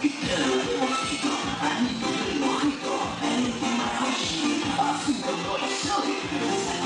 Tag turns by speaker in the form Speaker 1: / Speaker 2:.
Speaker 1: I need a little help. I need my own shit. I feel like silly.